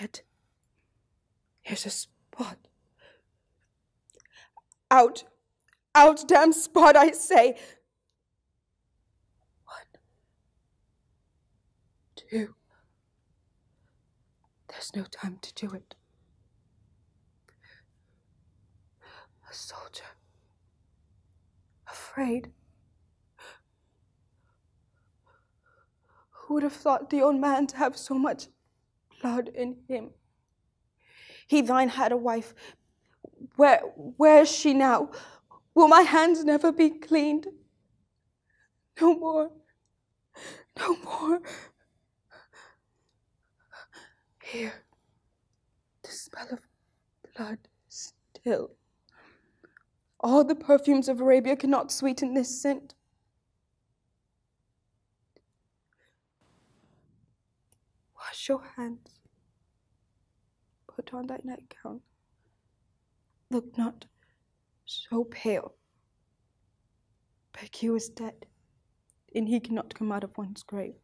Yet, here's a spot. Out, out, damn spot, I say. One, two. There's no time to do it. A soldier, afraid. Who would have thought the old man to have so much blood in him? He thine had a wife. Where, where is she now? Will my hands never be cleaned? No more. No more. Here, the smell of blood still. All the perfumes of Arabia cannot sweeten this scent. Wash your hands. Put on thy nightgown. Look not so pale. Banquo is dead, and he cannot come out of one's grave.